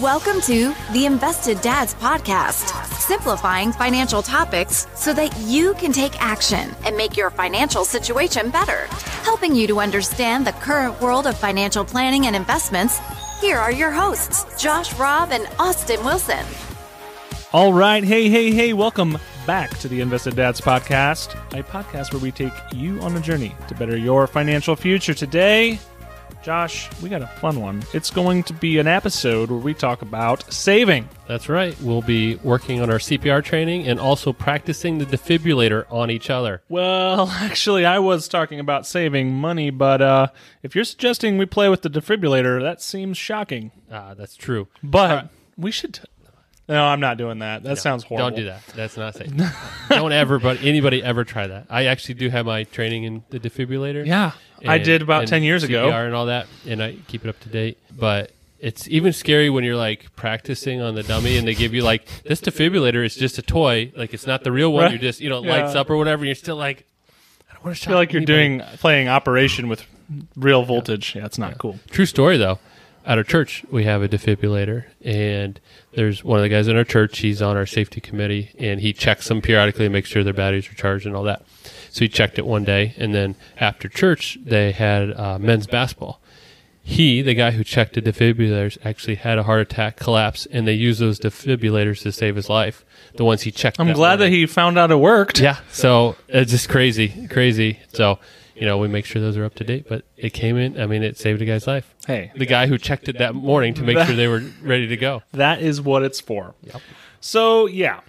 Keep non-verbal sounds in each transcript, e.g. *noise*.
Welcome to the Invested Dads Podcast, simplifying financial topics so that you can take action and make your financial situation better. Helping you to understand the current world of financial planning and investments, here are your hosts, Josh Robb and Austin Wilson. All right. Hey, hey, hey. Welcome back to the Invested Dads Podcast, a podcast where we take you on a journey to better your financial future. Today, Josh, we got a fun one. It's going to be an episode where we talk about saving. That's right. We'll be working on our CPR training and also practicing the defibrillator on each other. Well, *laughs* actually, I was talking about saving money, but uh, if you're suggesting we play with the defibrillator, that seems shocking. Ah, that's true. But we should. No, I'm not doing that. That sounds horrible. Don't do that. That's not safe. Don't ever, but anybody ever try that. I actually do have my training in the defibrillator. Yeah, I did about 10 years ago. CPR and all that, and I keep it up to date. But it's even scary when you're like practicing on the dummy, and they give you like this defibrillator is just a toy, like it's not the real one. Right. You're just you know Yeah. lights up or whatever. And you're still like, I don't want to I feel like you're doing playing operation with real voltage. Yeah, it's not cool. True story though. At our church, we have a defibrillator, and there's one of the guys in our church. He's on our safety committee, and he checks them periodically, makes sure their batteries are charged and all that. So he checked it one day, and then after church, they had uh, men's basketball. He, the guy who checked the defibrillators, actually had a heart attack, collapse, and they used those defibrillators to save his life. The ones he checked. I'm glad that he found out it worked. Yeah. So it's just crazy, crazy. So you know, we make sure those are up to date. But it came in. I mean, it saved a guy's life. Hey, The guy who checked it that morning to make sure they were ready to go. *laughs* that is what it's for. Yep. So yeah,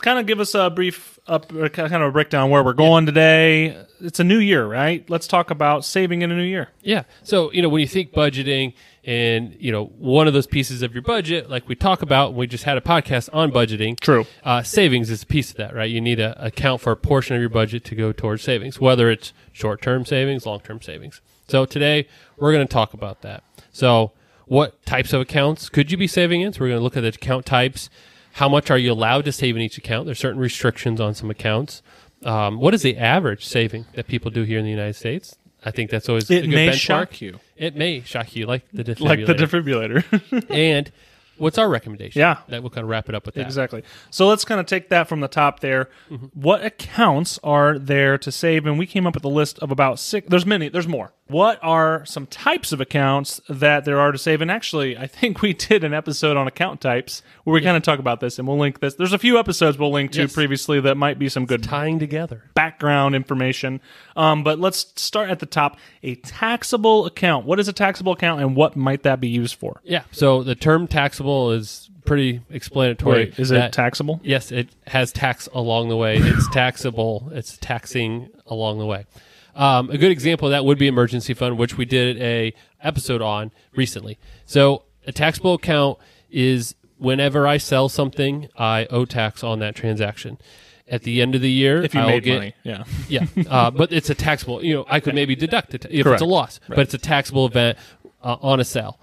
kind of give us a brief up, uh, kind of a breakdown where we're going today. It's a new year, right? Let's talk about saving in a new year. Yeah. So, you know, when you think budgeting and, you know, one of those pieces of your budget, like we talk about, we just had a podcast on budgeting. True. Uh, savings is a piece of that, right? You need to account for a portion of your budget to go towards savings, whether it's short term savings, long term savings. So today we're going to talk about that. So, what types of accounts could you be saving in? So, we're going to look at the account types. How much are you allowed to save in each account? There's certain restrictions on some accounts. Um, what is the average saving that people do here in the United States? I think that's always It a good may benchmark. shock you, It may shock you, like the defibrillator. *laughs* like the defibrillator. *laughs* and what's our recommendation? Yeah. that we'll kind of wrap it up with that. Exactly. So let's kind of take that from the top there. Mm-hmm. What accounts are there to save? And we came up with a list of about six. There's many. There's more. What are some types of accounts that there are to save? And actually, I think we did an episode on account types where we kind of talk about this, and we'll link this. There's a few episodes we'll link to Yes. previously that might be some good Tying together. background information. Um, but let's start at the top. A taxable account. What is a taxable account, and what might that be used for? Yeah. So the term taxable is pretty explanatory. Wait, is it taxable? Yes, it has tax along the way. It's *laughs* taxable. It's taxing along the way. Um, a good example of that would be emergency fund, which we did a episode on recently. So a taxable account is whenever I sell something, I owe tax on that transaction. At the end of the year, If you I'll made get, money, yeah. *laughs* yeah, uh, but it's a taxable. You know, I could maybe deduct it if Correct. it's a loss, but it's a taxable event uh, on a sale.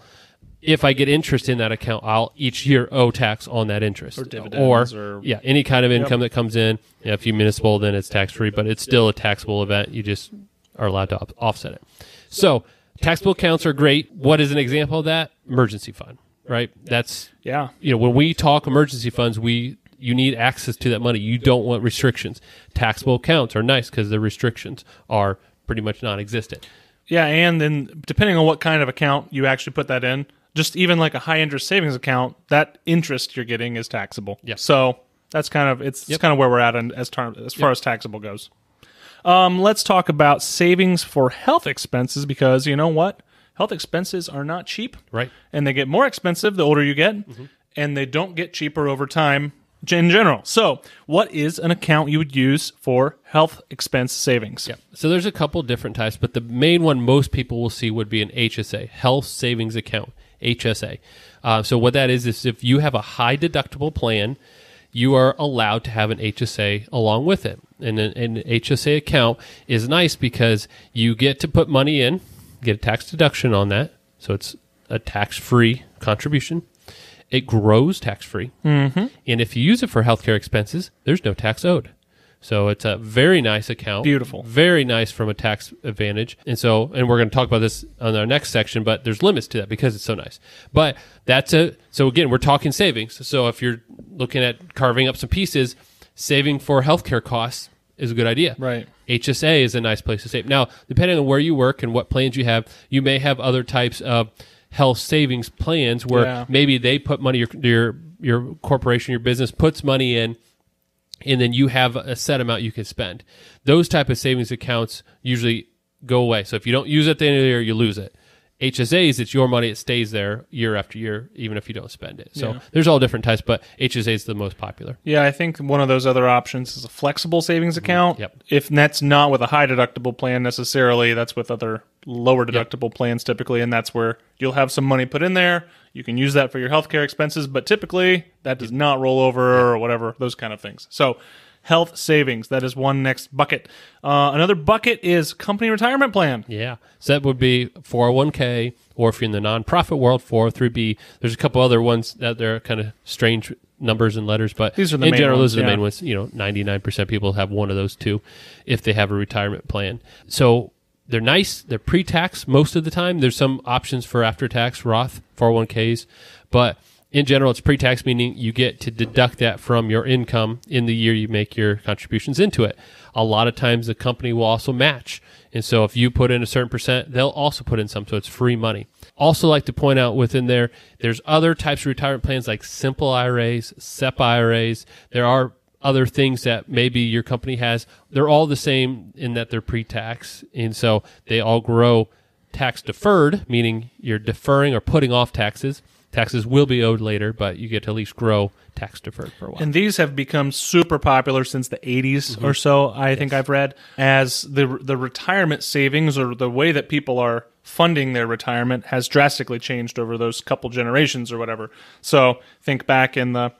If I get interest in that account, I'll each year owe tax on that interest, or dividends or- yeah, any kind of income that comes in. Know, if you municipal, then it's tax free, but it's still a taxable event. You just are allowed to op- offset it. So taxable accounts are great. What is an example of that? Emergency fund, right? That's Yeah. you know when we talk emergency funds we you need access to that money you don't want restrictions taxable accounts are nice because the restrictions are pretty much non-existent Yeah, and then depending on what kind of account you actually put that in, just even like a high interest savings account, that interest you're getting is taxable. Yeah. So that's kind of it's, Yep. kind of where we're at in, as as far as taxable goes. Um, let's talk about savings for health expenses because you know what, health expenses are not cheap, right and they get more expensive the older you get, Mm-hmm. and they don't get cheaper over time in general. So, what is an account you would use for health expense savings? yeah so there's a couple different types but the main one most people will see would be an hsa health savings account hsa uh, so what that is is if you have a high deductible plan you are allowed to have an HSA along with it. And an, an HSA account is nice because you get to put money in, get a tax deduction on that. So it's a tax free contribution. It grows tax free. Mm-hmm. And if you use it for healthcare expenses, there's no tax owed. So it's a very nice account. Beautiful. Very nice from a tax advantage. And so, and we're going to talk about this on our next section, but there's limits to that because it's so nice. But that's a, so again, we're talking savings. So if you're looking at carving up some pieces, saving for healthcare costs is a good idea. Right. HSA is a nice place to save. Now, depending on where you work and what plans you have, you may have other types of health savings plans where Yeah. maybe they put money your your your corporation, your business puts money in and then you have a set amount you can spend. Those type of savings accounts usually go away. So if you don't use it at the end of the year, you lose it. HSAs, it's your money; it stays there year after year, even if you don't spend it. So Yeah. there's all different types, but HSA is the most popular. Yeah, I think one of those other options is a flexible savings account. Mm-hmm. Yep. If that's not with a high deductible plan necessarily, that's with other lower deductible plans typically, and that's where you'll have some money put in there. You can use that for your healthcare expenses, but typically that does not roll over or whatever, those kind of things. So, health savings, that is one next bucket. Uh, another bucket is company retirement plan. Yeah. So that would be 401k, or if you're in the nonprofit world, 403b. There's a couple other ones that they're kind of strange numbers and letters, but These are the in main general, ones, those are the yeah. main ones. You know, 99% of people have one of those two if they have a retirement plan. So they're nice. They're pre-tax most of the time. There's some options for after-tax Roth 401ks, but in general, it's pre-tax, meaning you get to deduct that from your income in the year you make your contributions into it. A lot of times, the company will also match, and so if you put in a certain percent, they'll also put in some, so it's free money. Also, like to point out within there, there's other types of retirement plans like simple IRAs, SEP IRAs. There are other things that maybe your company has. They're all the same in that they're pre-tax, and so they all grow tax deferred, meaning you're deferring or putting off taxes. Taxes will be owed later, but you get to at least grow tax deferred for a while. And these have become super popular since the 80s mm-hmm. or so, I think I've read, as the the retirement savings or the way that people are funding their retirement has drastically changed over those couple generations or whatever. So, think back in the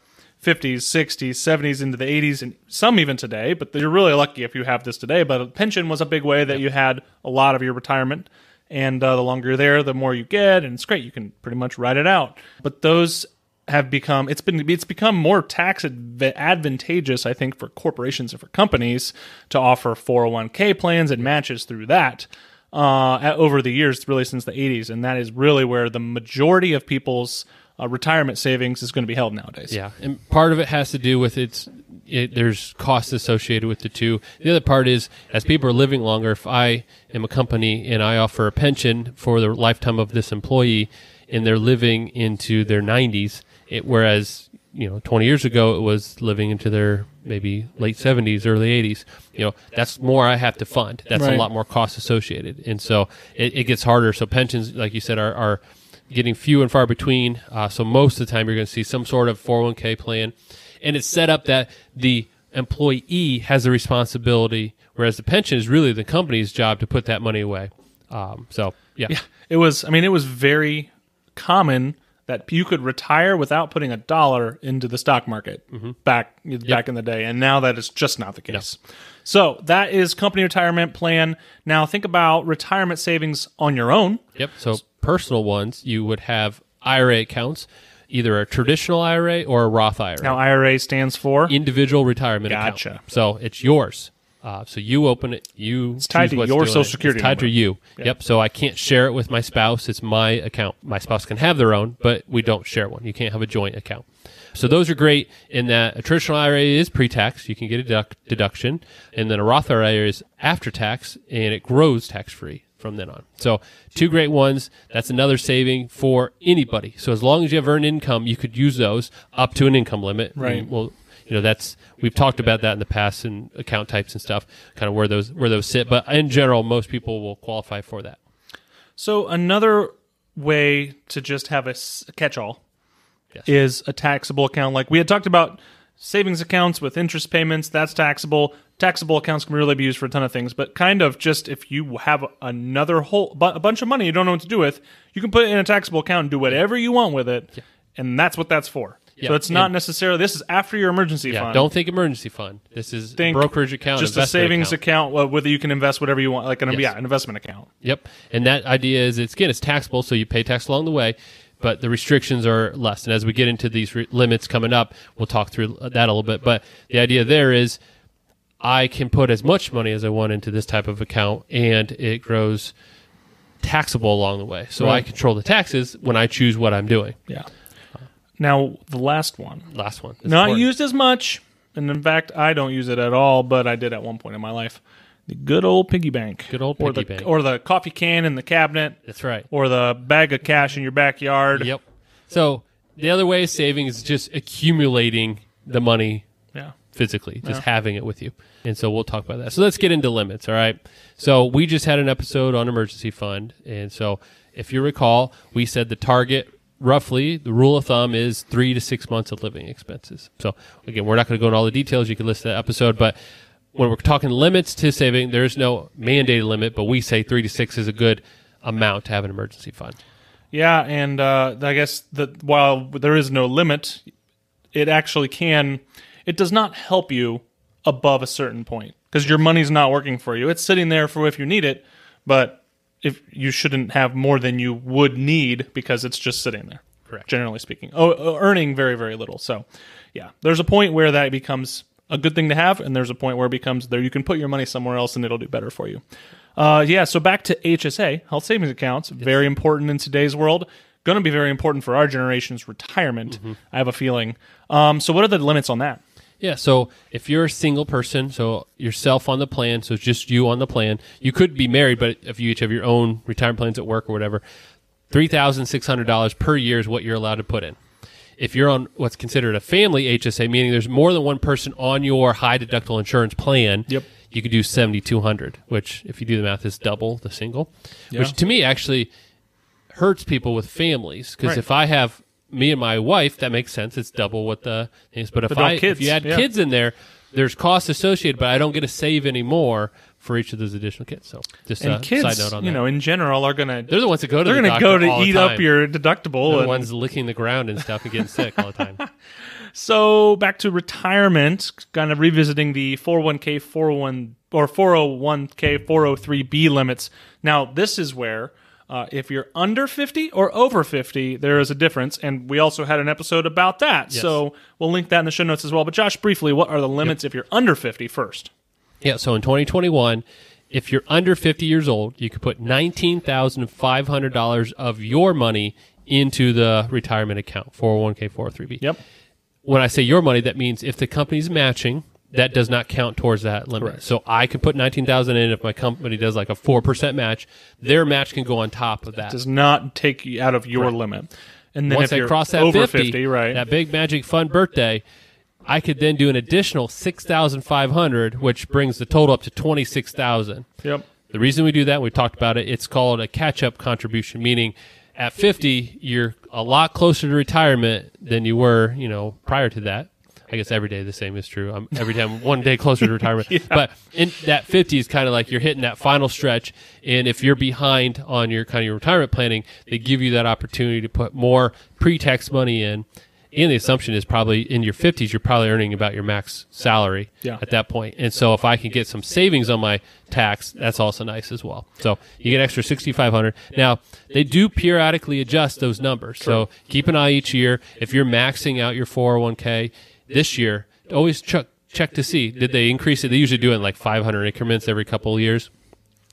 50s, 60s, 70s into the 80s and some even today, but you're really lucky if you have this today, but pension was a big way that you had a lot of your retirement and uh, the longer you're there, the more you get, and it's great. You can pretty much write it out. But those have become it's been it's become more tax adv- advantageous, I think, for corporations and for companies to offer 401k plans and matches through that uh, over the years, really since the 80s, and that is really where the majority of people's uh, retirement savings is going to be held nowadays. Yeah, and part of it has to do with its. It, there's costs associated with the two. The other part is, as people are living longer, if I am a company and I offer a pension for the lifetime of this employee, and they're living into their 90s, it, whereas you know 20 years ago it was living into their maybe late 70s, early 80s. You know that's more I have to fund. That's Right. a lot more cost associated, and so it, it gets harder. So pensions, like you said, are, are getting few and far between. Uh, so most of the time, you're going to see some sort of 401k plan, and it's set up that the employee has the responsibility, whereas the pension is really the company's job to put that money away. Um, so yeah, Yeah, it was. I mean, it was very common that you could retire without putting a dollar into the stock market back back in the day, and now that is just not the case. So that is company retirement plan. Now think about retirement savings on your own. Yep. So personal ones, you would have IRA accounts, either a traditional IRA or a Roth IRA. Now IRA stands for individual retirement account. Gotcha. account. So it's yours. Uh, so you open it. You it's tied to your Social Security It's tied number. to you. Yep. So I can't share it with my spouse. It's my account. My spouse can have their own, but we don't share one. You can't have a joint account. So those are great in that a traditional IRA is pre-tax. You can get a deduct- deduction, and then a Roth IRA is after tax, and it grows tax-free from then on. So two great ones. That's another saving for anybody. So as long as you have earned income, you could use those up to an income limit. Right. Well, you know that's we've talked about that in the past and account types and stuff, kind of where those where those sit. But in general, most people will qualify for that. So another way to just have a catch-all Yes. is a taxable account. Like we had talked about savings accounts with interest payments, that's taxable. Taxable accounts can really be used for a ton of things, but kind of just if you have another whole a bunch of money you don't know what to do with, you can put it in a taxable account and do whatever you want with it. And that's what that's for. Yeah. So it's not And- necessarily this is after your emergency Yeah, fund. don't think emergency fund. This is think brokerage account, just a savings account. account, whether you can invest whatever you want, like an Yes. yeah, an investment account. Yep. And that idea is it's again it's taxable, so you pay tax along the way, but the restrictions are less. And as we get into these re- limits coming up, we'll talk through that a little bit. But the idea there is I can put as much money as I want into this type of account, and it grows taxable along the way. So I control the taxes when I choose what I'm doing. Yeah. Now the last one, Last one. not important. used as much, and in fact, I don't use it at all, but I did at one point in my life. The good old piggy bank. Good old or piggy the, bank. Or the coffee can in the cabinet, That's right. or the bag of cash in your backyard. Yep. So the other way of saving is just accumulating the money Yeah. physically, just having it with you. And so we'll talk about that. So let's get into limits, all right? So we just had an episode on emergency fund. And so if you recall, we said the target roughly, the rule of thumb is three to six months of living expenses. So again, we're not going to go into all the details. You can listen to that episode, but when we're talking limits to saving, there's no mandated limit, but we say three to six is a good amount to have an emergency fund. Yeah, and uh, I guess that while there is no limit, it actually can. It does not help you above a certain point because your money's not working for you. It's sitting there for if you need it, but if you shouldn't have more than you would need because it's just sitting there. Correct. Generally speaking, oh, earning very very little. So, yeah, there's a point where that becomes a good thing to have, and there's a point where it becomes there you can put your money somewhere else and it'll do better for you. Uh, yeah, so back to HSA, health savings accounts, very important in today's world. Going to be very important for our generation's retirement. I have a feeling. Um, so, what are the limits on that? Yeah, so if you're a single person, so yourself on the plan, so it's just you on the plan, you could be married, but if you each have your own retirement plans at work or whatever, $3,600 per year is what you're allowed to put in. If you're on what's considered a family HSA, meaning there's more than one person on your high deductible insurance plan, Yep. you could do 7200 which if you do the math is double the single, Yeah. which to me actually hurts people with families because Right. if I have me and my wife, that makes sense. It's double what the things. But if But I kids, if you add yeah. kids in there, there's costs associated, but I don't get to save any more for each of those additional kids. So just And a kids, side note on that. you that. know, in general, are going to they're the ones that go to they're the going to go to eat up your deductible. They're the ones licking the ground and stuff and getting sick all the time. *laughs* So back to retirement, kind of revisiting the 401k, 401 or 401k, 403b limits. Now this is where uh, if you're under 50 or over 50, there is a difference, and we also had an episode about that. Yes. So we'll link that in the show notes as well. But Josh, briefly, what are the limits if you're under 50 first? Yeah, so in 2021, if you're under 50 years old, you could put $19,500 of your money into the retirement account, 401k, 403b. Yep. When I say your money, that means if the company's matching, that does not count towards that limit. Correct. So I can put 19,000 in if my company does like a 4% match, their match can go on top of that. Does not take you out of your limit. And then Once if I cross that over 50, 50, right? that big magic fun birthday, I could then do an additional 6,500, which brings the total up to 26,000. yep. The reason we do that, we talked about it, it's called a catch up contribution, meaning at 50, you're a lot closer to retirement than you were, you know, prior to that. I guess every day the same is true. I'm every I'm one day closer to *laughs* retirement. But in that 50 is kind of like you're hitting that final stretch. And if you're behind on your kind of your retirement planning, they give you that opportunity to put more pre-tax money in. And the assumption is probably in your 50s, you're probably earning about your max salary Yeah. at that point. And so if I can get some savings on my tax, that's also nice as well. So you get extra 6500 Now, they do periodically adjust those numbers. So keep an eye each year. If you're maxing out your 401k this year, always check check to see did they increase it. They usually do it in like 500 increments every couple of years.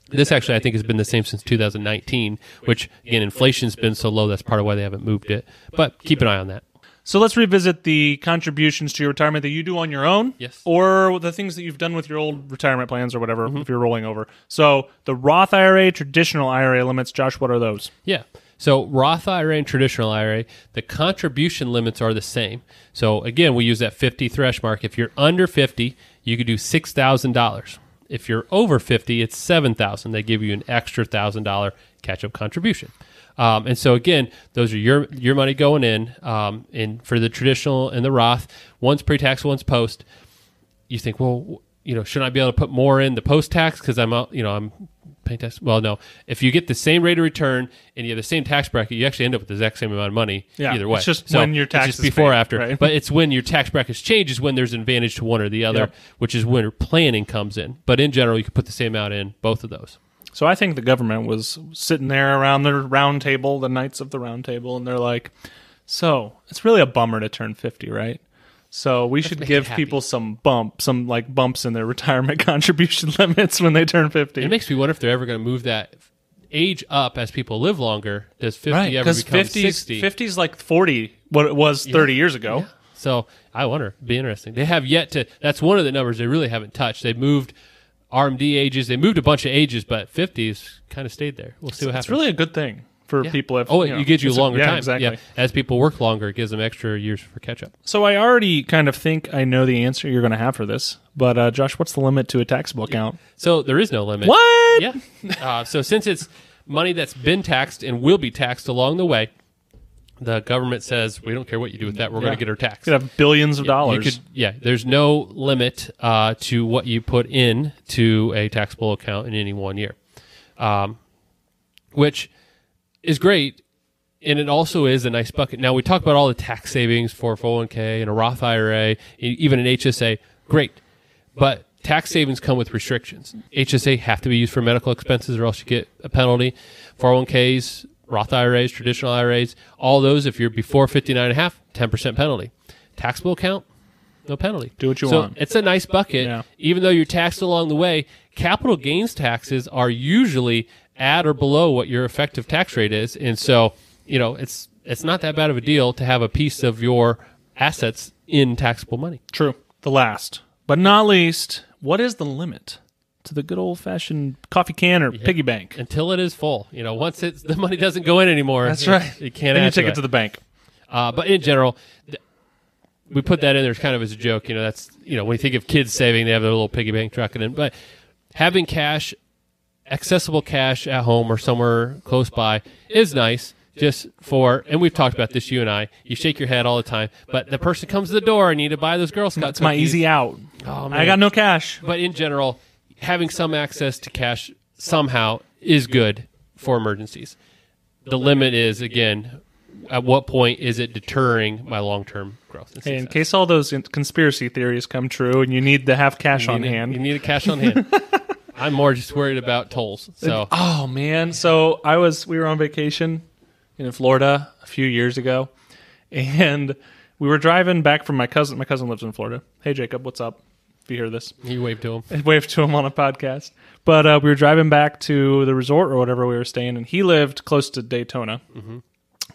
This actually, I think, has been the same since 2019, which, again, inflation's been so low, that's part of why they haven't moved it. But keep an eye on that. So let's revisit the contributions to your retirement that you do on your own. Yes. Or the things that you've done with your old retirement plans or whatever mm-hmm. if you're rolling over. So the Roth IRA, traditional IRA limits, Josh, what are those? Yeah. So Roth IRA and traditional IRA, the contribution limits are the same. So again, we use that 50 thresh mark. If you're under 50, you could do $6,000. If you're over 50, it's 7,000. They give you an extra $1,000 catch-up contribution. Um, and so again, those are your your money going in. Um, and for the traditional and the Roth, one's pre-tax, one's post you think, well, you know, shouldn't I be able to put more in the post tax because I'm, out, you know, I'm paying tax? Well, no. If you get the same rate of return and you have the same tax bracket, you actually end up with the exact same amount of money Yeah, either way. it's just when your just taxes before or pay, after, right? but it's when your tax brackets change is when there's an advantage to one or the other, Yep. which is when planning comes in. But in general, you can put the same amount in both of those. So I think the government was sitting there around the round table, the knights of the round table, and they're like, so it's really a bummer to turn 50, right? So we should give people some bump, some like bumps in their *laughs* retirement *laughs* contribution limits when they turn fifty. It makes me wonder if they're ever going to move that age up as people live longer. Does 50 right ever become 50 60? 50 is like forty what it was thirty years ago. So I wonder. It'd be interesting. They have yet to. That's one of the numbers they really haven't touched. They moved RMD ages. They moved a bunch of ages, but 50s kind of stayed there. We'll see what happens. It's really a good thing for Yeah. people. If, oh, you know, it gives you it's a- longer yeah, time. Exactly. Yeah, as people work longer, it gives them extra years for catch up. So I already kind of think I know the answer you're going to have for this. But uh, Josh, what's the limit to a taxable account? So there is no limit. What? Yeah. Uh, so since it's money that's been taxed and will be taxed along the way, the government says we don't care what you do with that. We're going to get our tax. Could have billions of You dollars. could, yeah. There's no limit uh, to what you put in to a taxable account in any one year, um, which is great, and it also is a nice bucket. Now we talk about all the tax savings for 401k and a Roth IRA, even an HSA. Great, but tax savings come with restrictions. HSA have to be used for medical expenses, or else you get a penalty. 401ks, Roth IRAs, traditional IRAs, all those if you're before 59 and a half, 10% penalty. Taxable account, no penalty. Do what you so want. It's a nice bucket. Yeah. Even though you're taxed along the way, capital gains taxes are usually at or below what your effective tax rate is. And so, you know, it's it's not that bad of a deal to have a piece of your assets in taxable money. True. The last, but not least, what is the limit to the good old fashioned coffee can or piggy bank? Until it is full. You know, once it's the money doesn't go in anymore. That's right. You can't Then you take to it to the bank. Uh, but in general, th- we put that in there kind of as a joke. You know, that's you know when you think of kids saving, they have their little piggy bank trucking in. But having cash, accessible cash at home or somewhere close by is nice. Just for, and we've talked about this, you and I. You shake your head all the time, but the person comes to the door and you need to buy those Girl Scout It's my easy out. Oh, man. I got no cash. But in general, having some access to cash somehow is good for emergencies. The limit is again, at what point is it deterring my long-term growth? And Hey, in case all those conspiracy theories come true and you need to have cash on need- hand. You need a cash on hand. *laughs* I'm more just worried about tolls. So Oh man, so I was we were on vacation in Florida a few years ago, *laughs* and we were driving back from my cousin. My cousin lives in Florida. Hey Jacob, what's up? If you hear this, He waved to him. *laughs* Waved to him on a podcast. But uh, we were driving back to the resort or whatever we were staying, and he lived close to Daytona,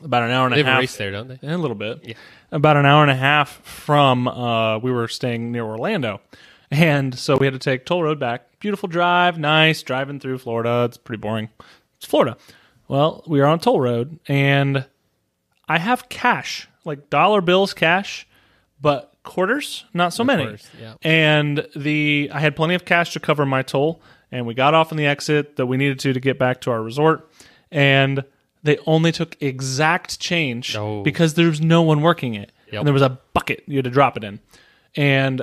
about an hour and They a half. race there, don't they? A little bit. Yeah. About an hour and a half from uh, we were staying near Orlando. And so we had to take toll road back. Beautiful drive, nice driving through Florida. It's pretty boring. It's Florida. Well, we are on toll road and I have cash, like dollar bills cash, but quarters, not so many. yeah. And the I had plenty of cash to cover my toll, and we got off on the exit that we needed to to get back to our resort, and they only took exact change Oh. because there was no one working it, Yep. and there was a bucket you had to drop it in, and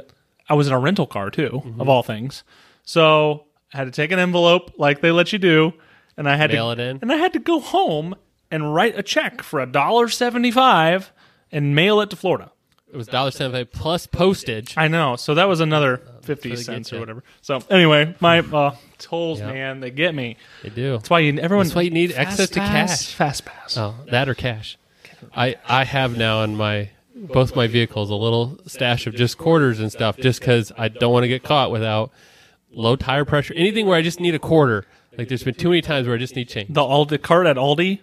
I was in a rental car too, Mm-hmm. of all things, so I had to take an envelope like they let you do, and I had Mail to it in? and I had to go home and write a check for a dollar seventy five and mail it to Florida. It was dollar seventy five plus postage. I know. So that was another 50 they get cents or ya. whatever. So anyway, my uh, tolls, Yeah. man, they get me. They do. That's why you everyone That's why you need access to cash. Fast pass. Oh, that or cash. I I have now in my both my vehicles a little stash of just quarters and stuff, just because I don't want to get caught without low tire pressure. Anything where I just need a quarter. Like there's been too many times where I just need change. The Aldi cart at Aldi,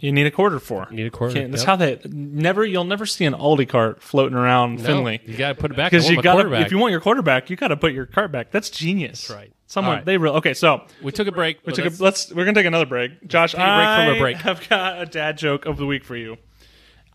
you need a quarter for. Mm-hmm. Need a quarter, Can't- That's yep. how they never. You'll never see an Aldi cart floating around No, Finley you got to put it back. because you got to. If you want your quarterback, you got to put your cart back. That's genius. That's right. Someone right. they real okay. So we took a break. we took a, let's- let's. We're gonna take another break. Josh, a break from a I break. *laughs* I've got a dad joke of the week for you.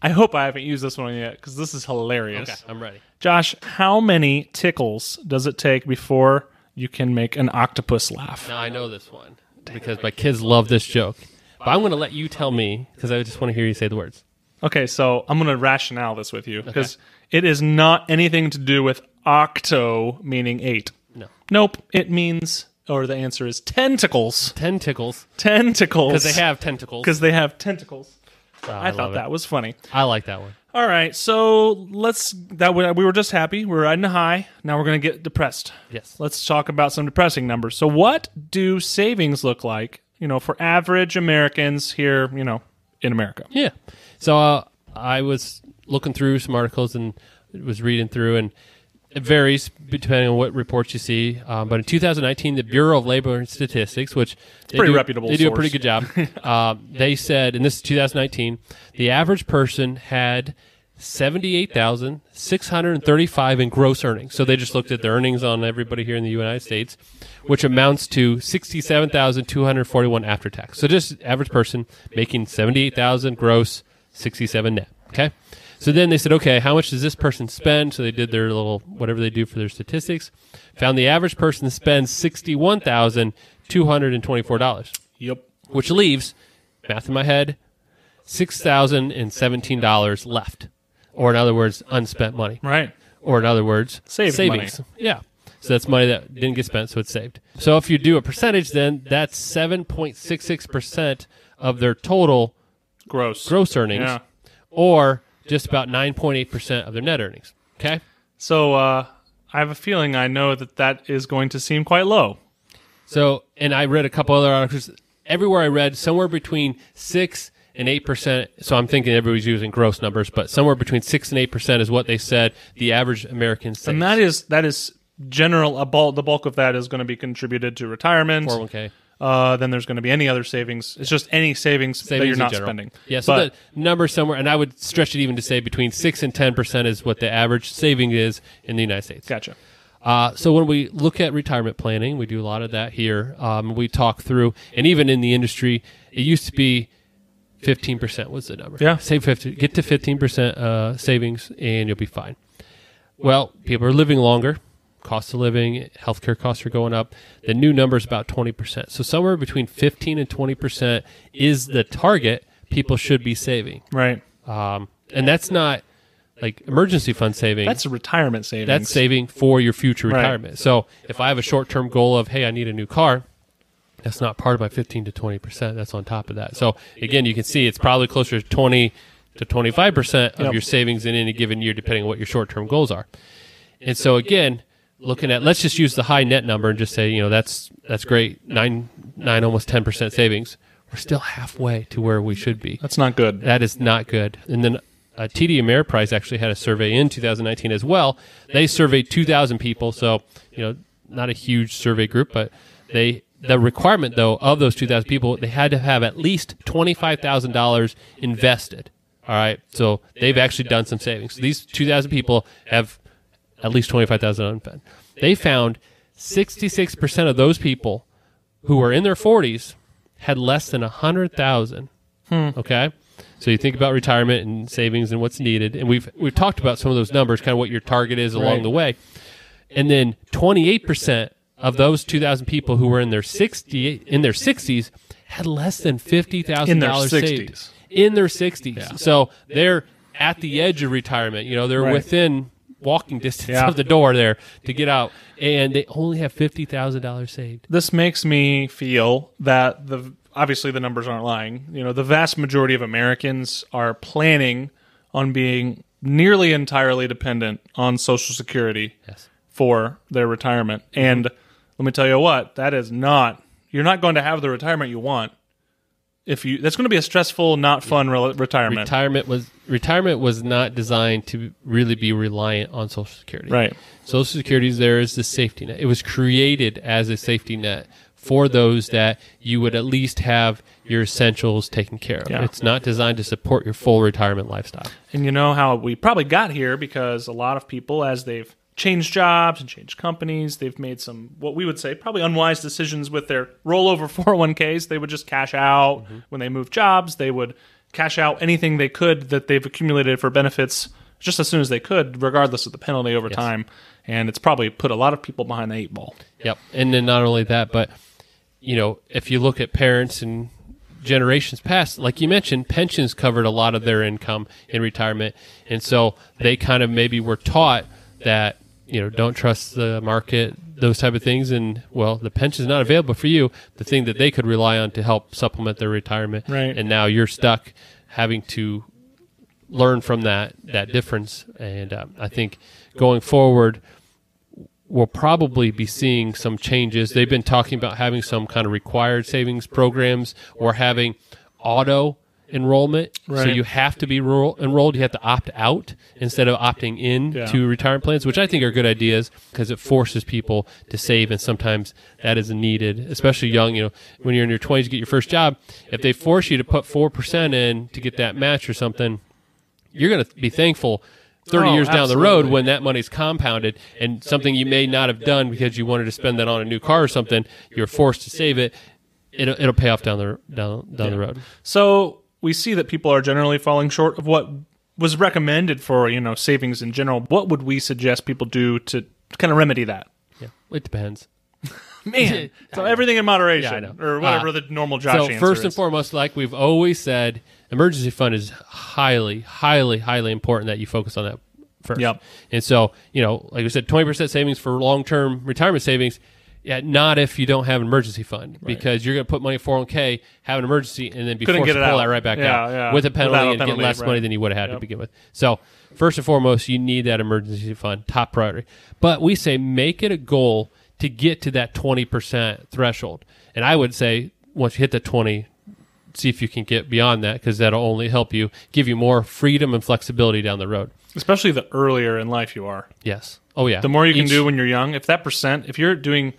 I hope I haven't used this one yet because this is hilarious. okay, I'm ready. Josh, how many tickles does it take before you can make an octopus laugh? Now I know this one because my kids love this joke. But I'm going to let you tell me because I just want to hear you say the words. Okay, so I'm going to rationale this with you because it is not anything to do with octo, meaning eight. No. Nope, it means, or the answer is tentacles. Tentacles Tentacles. because they have tentacles. *laughs* Because they have tentacles. Oh, I, love thought it. that was funny. I like that one. All right, so let's. That we we were just happy. We were riding a high. Now we're going to get depressed. Yes. Let's talk about some depressing numbers. So, what do savings look like? You know, for average Americans here. You know, in America. Yeah. So uh, I was looking through some articles, and was reading through, and it varies depending on what reports you see. Um, but in 2019, the Bureau of Labor and Statistics, which they pretty do, reputable they do a pretty good job. uh, *laughs* they said, and this is 2019, the average person had 78,635 in gross earnings. So they just looked at the earnings on everybody here in the United States, which amounts to 67,241 after tax. So just average person making 78,000 gross, 67 net. Okay. So then they said, okay, how much does this person spend? So they did their little whatever they do for their statistics. Found the average person spends sixty-one thousand two hundred and twenty-four dollars, Yep. which leaves math in my head six thousand and seventeen dollars left, or in other words, unspent money, Right. or in other words, Saved savings. Yeah. So that's money that didn't get spent, so it's saved. So if you do a percentage, then that's seven point six six percent of their total Gross. gross earnings, Yeah. or just about 9.8% of their net earnings. Okay? So uh, I have a feeling I know that that is going to seem quite low. So, and I read a couple other articles. Everywhere I read, somewhere between 6 and 8%. So I'm thinking everybody's using gross numbers, but somewhere between 6 and 8% is what they said the average American saves. And that is that is general. A bulk, the bulk of that is going to be contributed to retirement. 401k. Uh, then there's going to be any other savings. It's just any savings, that you're in not general. spending. Yeah, so but the number somewhere, and I would stretch it even to say between 6 and 10% is what the average saving is in the United States. gotcha. Uh, so when we look at retirement planning, we do a lot of that here. Um, we talk through, and even in the industry, it used to be fifteen percent was the number. Yeah. save fifty, get to fifteen percent uh, savings, and you'll be fine. Well, people are living longer. Cost of living, healthcare costs are going up. The new number is about twenty percent. So somewhere between fifteen and twenty percent is the target people should be saving. Right. Um, and that's not like emergency fund saving. That's a retirement savings. That's saving for your future Right. retirement. So if I have a short term goal of, hey, I need a new car, that's not part of my 15 to 20%. That's on top of that. So again, you can see it's probably closer to 20 to 25% of Yep. your savings in any given year, depending on what your short term goals are. And so again, looking at, let's just use the high net number and just say, you know, that's, that's great. Nine, nine, almost 10% savings. We're still halfway to where we should be. That's not good. That is not good. And then uh, TD Ameriprise actually had a survey in 2019 as well. They surveyed 2,000 people, so you know, not a huge survey group, but they the requirement though of those 2,000 people, they had to have at least $25,000 invested. All right, so they've actually done some savings. These 2,000 people have at least 25,000 unfed. They found 66% of those people who were in their 40s had less than 100,000. Hmm. Okay? So you think about retirement and savings and what's needed, and we've we've talked about some of those numbers, kind of what your target is along Right. the way, and then 28 percent of those 2,000 people who were in their 60 in their 60s had less than fifty thousand In their dollars 60s. saved in their 60s. So they're at the edge of retirement. You know, they're Right. within walking distance Yeah. of the door there to get out, and they only have fifty thousand dollars saved. This makes me feel that the obviously the numbers aren't lying. You know, the vast majority of Americans are planning on being nearly entirely dependent on Social Security Yes. for their retirement. And let me tell you what, that is not you're not going to have the retirement you want if you that's going to be a stressful, not fun re- retirement. Retirement was retirement was not designed to really be reliant on Social Security. Right. Social Security is there as the safety net. It was created as a safety net for those that you would at least have your essentials taken care of. Yeah. It's not designed to support your full retirement lifestyle. And you know how we probably got here because a lot of people, as they've changed jobs and changed companies, they've made some, what we would say, probably unwise decisions with their rollover *laughs* 401ks. They would just cash out mm-hmm. when they move jobs. They would cash out anything they could that they've accumulated for benefits just as soon as they could, regardless of the penalty over time. And it's probably put a lot of people behind the eight ball. Yep. And then not only that, but you know, if you look at parents and generations past, like you mentioned, pensions covered a lot of their income in retirement. And so they kind of maybe were taught that, you know, don't trust the market, those type of things. And well, the pension's not available for you, the thing that they could rely on to help supplement their retirement. Right. And now you're stuck having to learn from that, that difference. And um, I think going forward, we'll probably be seeing some changes. They've been talking about having some kind of required savings programs or having auto enrollment. So you have to be rural enrolled. You have to opt out instead of opting in Yeah. to retirement plans, which I think are good ideas because it forces people to save, and sometimes that is needed, especially young. You know, when you're in your 20s, you get your first job. If they force you to put four percent in to get that match or something, you're going to be thankful 30 Oh, years down the road when that money's compounded and something you may not have done because you wanted to spend that on a new car or something, you're forced to save it. It'll, it'll pay off down the down down the road. So we see that people are generally falling short of what was recommended for you know savings in general. What would we suggest people do to kind of remedy that? Yeah, it depends. *laughs* Man, *laughs* so everything in moderation, Yeah, or whatever Uh, the normal Josh so first and is. foremost, like we've always said, emergency fund is highly, highly, highly important that you focus on that first. Yep. And so, you know, like I said, twenty percent savings for long term retirement savings. Yeah, not if you don't have an emergency fund because you're going to put money in 401k, have an emergency, and then be Couldn't forced get to pull out. that right back Yeah, out yeah. with a penalty Without a and penalty, get less right. money than you would have had to begin with. So, first and foremost, you need that emergency fund, top priority. But we say make it a goal to get to that 20% threshold. And I would say once you hit the 20, see if you can get beyond that because that'll only help you give you more freedom and flexibility down the road. especially the earlier in life you are. Yes. Oh yeah. The more you can do when you're young, if that percent, if you're doing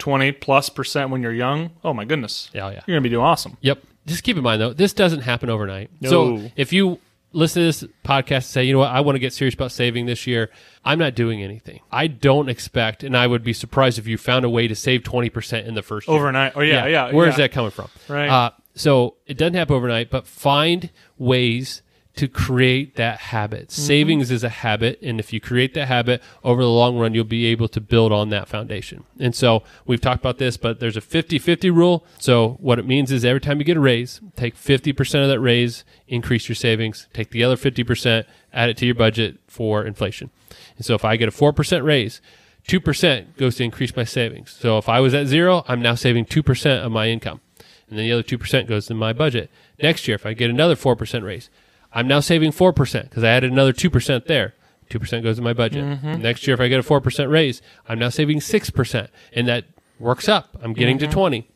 twenty plus percent when you're young, oh my goodness, Yeah, yeah. you're gonna be doing awesome. Yep. Just keep in mind though, this doesn't happen overnight. No. So if you listen to this podcast and say, you know what, I want to get serious about saving this year, I'm not doing anything. I don't expect, and I would be surprised if you found a way to save 20% in the first year. Overnight, oh yeah, yeah. Where's yeah. that coming from? Right. Uh, so it doesn't happen overnight, but find ways to create that habit. Mm-hmm. Savings is a habit, and if you create that habit over the long run, you'll be able to build on that foundation. And so we've talked about this, but there's a 50 50 rule. So what it means is every time you get a raise, take 50% of that raise, increase your savings, take the other 50%, add it to your budget for inflation. And so if I get a 4% raise, 2% goes to increase my savings. So if I was at zero, I'm now saving 2% of my income. And then the other 2% goes to my budget. Next year, if I get another 4% raise, I'm now saving 4% because I added another 2% there. 2% goes in my budget. Next year, if I get a 4% raise, I'm now saving 6%. And that works up. I'm getting to 20.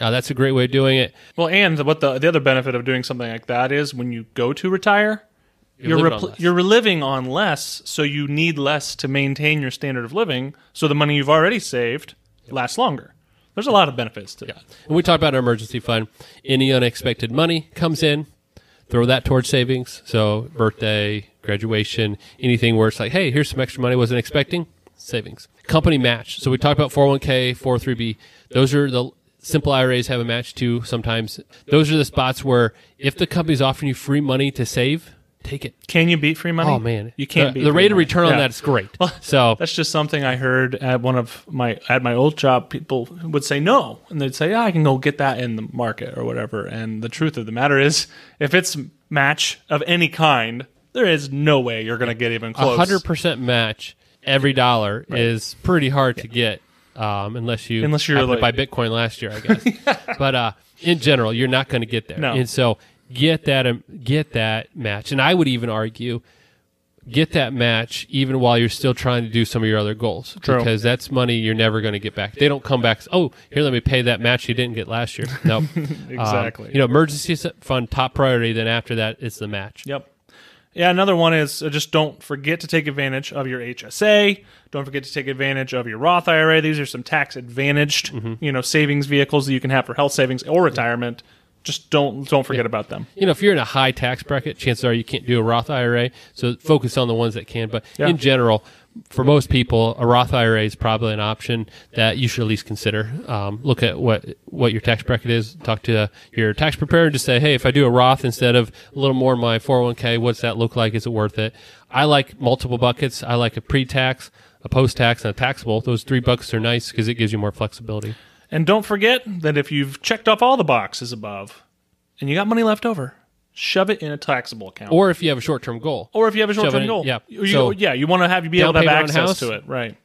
Uh, that's a great way of doing it. Well, and what the the other benefit of doing something like that is when you go to retire, you're living on repl- less. you're living on less, so you need less to maintain your standard of living. So the money you've already saved lasts longer. There's a lot of benefits to that. And we talked about an emergency fund. Any unexpected money comes in, throw that towards savings. So birthday, graduation, anything where it's like, hey, here's some extra money I wasn't expecting, savings. Company match. So we talked about 401k, 403b. Those are the simple IRAs have a match too sometimes. Those are the spots where if the company's offering you free money to save, take it. Can you beat free money? Oh man, you can't The, beat the rate of return on Yeah. that is great. So *laughs* That's just something I heard at one of my at my old job. People would say no, and they'd say, "Yeah, I can go get that in the market or whatever." And the truth of the matter is, if it's match of any kind, there is no way you're going to get even a close. hundred percent match every dollar is pretty hard to get um, unless you Unless you're like- buy Bitcoin last year, I guess. *laughs* but uh, in general, you're not going to get there. No. And so get that um, get that match, and I would even argue get that match even while you're still trying to do some of your other goals True. because that's money you're never going to get back. They don't come back. Oh, here, let me pay that match you didn't get last year. *laughs* No, Exactly. you know, emergency fund top priority. Then after that, it's the match. Yep. Yeah, another one is uh, just don't forget to take advantage of your HSA. Don't forget to take advantage of your Roth IRA. These are some tax advantaged, Mm-hmm. you know, savings vehicles that you can have for health savings or retirement. Just don't don't forget about them. you know, if you're in a high tax bracket, chances are you can't do a Roth IRA. So focus on the ones that can. But Yeah. in general, for most people, a Roth IRA is probably an option that you should at least consider. Um, look at what what your tax bracket is. Talk to your tax preparer and just say, hey, if I do a Roth instead of a little more in my 401k, what's that look like? Is it worth it? I like multiple buckets. I like a pre-tax, a post-tax, and a taxable. Those three buckets are nice because it gives you more flexibility. And don't forget that if you've checked off all the boxes above and you got money left over, shove it in a taxable account. Or if you have a short-term goal, Or if you have a short-term goal, yeah. you, So- yeah, you want to have you be able to have access house? to it, right?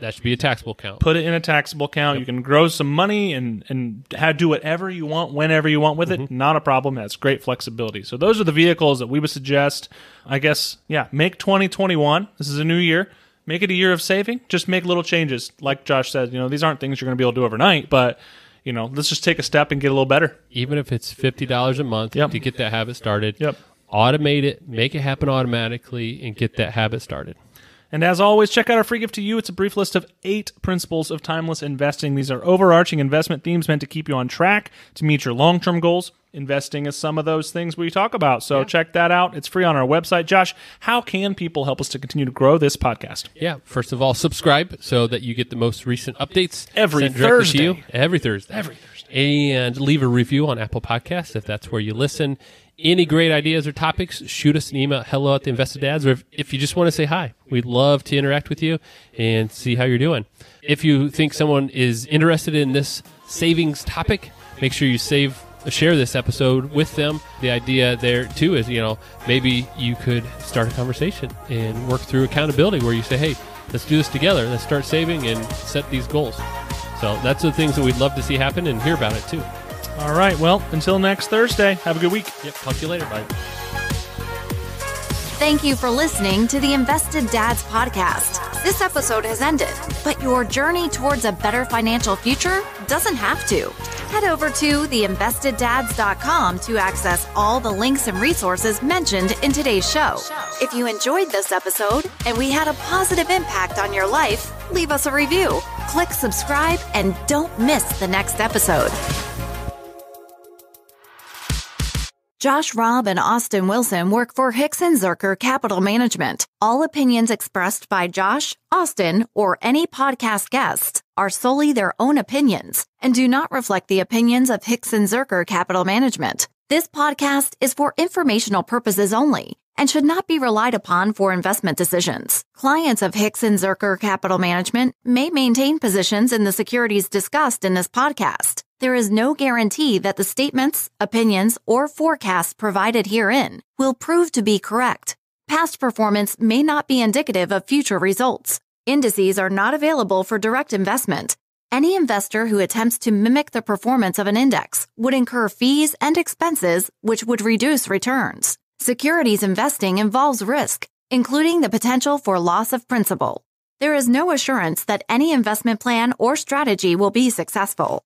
that should be a taxable account. Put it in a taxable account. You can grow some money and and have, do whatever you want whenever you want with Mm-hmm. it. Not a problem. That's great flexibility. So those are the vehicles that we would suggest. I guess yeah, make 2021. This is a new year. Make it a year of saving. Just make little changes. Like Josh said, you know these aren't things you're going to be able to do overnight, but you know, let's just take a step and get a little better. Even if it's fifty dollars a month Yep. to get that habit started. Yep. Automate it, make it happen automatically, and get that habit started. And as always, check out our free gift to you. It's a brief list of eight principles of timeless investing. These are overarching investment themes meant to keep you on track to meet your long term goals. Investing is some of those things we talk about. So check that out. It's free on our website. Josh, how can people help us to continue to grow this podcast? Yeah. First of all, subscribe so that you get the most recent updates Every Thursday. To you. Every Thursday. Every Thursday. And leave a review on Apple Podcasts if that's where you listen. Any great ideas or topics, shoot us an email, hello at the Invested Dads, or if, if you just want to say hi, we'd love to interact with you and see how you're doing. If you think someone is interested in this savings topic, make sure you save share this episode with them. The idea there too is, you know, maybe you could start a conversation and work through accountability where you say, "Hey, let's do this together. Let's start saving and set these goals." So that's the things that we'd love to see happen and hear about it too. All right. Well, until next Thursday, have a good week. Yep. Talk to you later. Bye. Thank you for listening to the Invested Dads podcast. This episode has ended, but your journey towards a better financial future doesn't have to. Head over to theinvesteddads.com to access all the links and resources mentioned in today's show. If you enjoyed this episode and we had a positive impact on your life, leave us a review, click subscribe, and don't miss the next episode. Josh Robb and Austin Wilson work for Hixon Zuercher Capital Management. All opinions expressed by Josh, Austin, or any podcast guests are solely their own opinions and do not reflect the opinions of Hixon Zuercher Capital Management. This podcast is for informational purposes only and should not be relied upon for investment decisions. Clients of Hixon Zuercher Capital Management may maintain positions in the securities discussed in this podcast. There is no guarantee that the statements, opinions, or forecasts provided herein will prove to be correct. Past performance may not be indicative of future results. Indices are not available for direct investment. Any investor who attempts to mimic the performance of an index would incur fees and expenses which would reduce returns. Securities investing involves risk, including the potential for loss of principal. There is no assurance that any investment plan or strategy will be successful.